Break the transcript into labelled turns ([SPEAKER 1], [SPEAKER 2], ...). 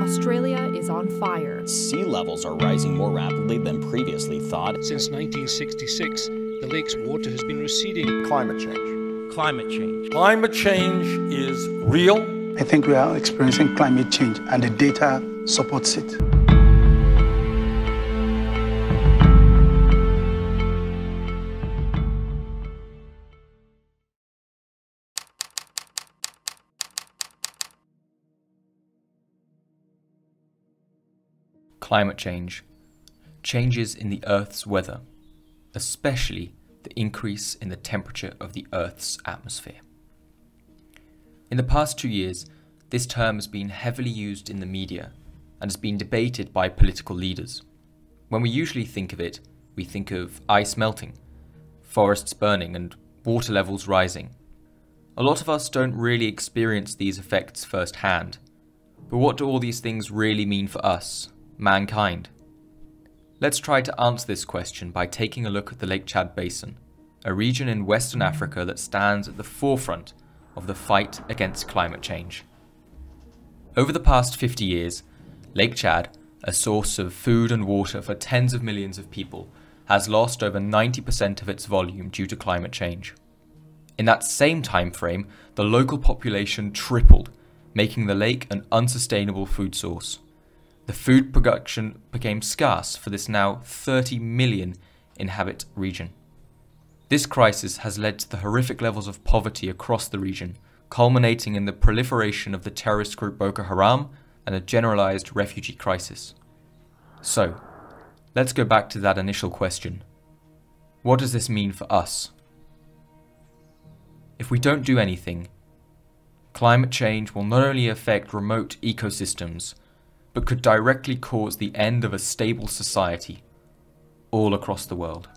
[SPEAKER 1] Australia is on fire.
[SPEAKER 2] Sea levels are rising more rapidly than previously thought.
[SPEAKER 3] Since 1966, the lake's water has been receding.
[SPEAKER 4] Climate change.
[SPEAKER 5] Climate change.
[SPEAKER 6] Climate change is real.
[SPEAKER 7] I think we are experiencing climate change, and the data supports it.
[SPEAKER 8] Climate change. Changes in the Earth's weather, especially the increase in the temperature of the Earth's atmosphere. In the past two years, this term has been heavily used in the media and has been debated by political leaders. When we usually think of it, we think of ice melting, forests burning, and water levels rising. A lot of us don't really experience these effects firsthand. But what do all these things really mean for us, mankind? Let's try to answer this question by taking a look at the Lake Chad Basin, a region in Western Africa that stands at the forefront of the fight against climate change. Over the past 50 years, Lake Chad, a source of food and water for tens of millions of people, has lost over 90% of its volume due to climate change. In that same time frame, the local population tripled, making the lake an unsustainable food source the food production became scarce for this now 30 million inhabit region. This crisis has led to the horrific levels of poverty across the region, culminating in the proliferation of the terrorist group Boko Haram and a generalized refugee crisis. So, let's go back to that initial question. What does this mean for us? If we don't do anything, climate change will not only affect remote ecosystems, but could directly cause the end of a stable society all across the world.